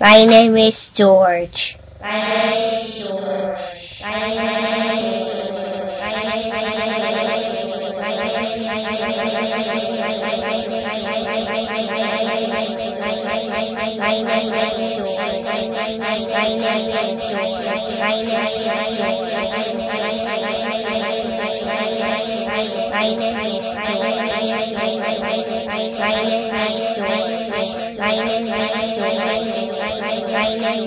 My name is George. My name is George. Bye.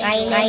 Bye.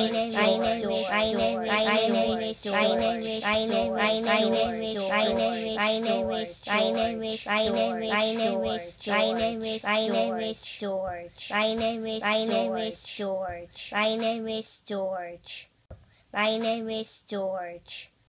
My name is George. My My My My My My My name name name name name name name is is is is is is is George. George. George. George. George. George. George.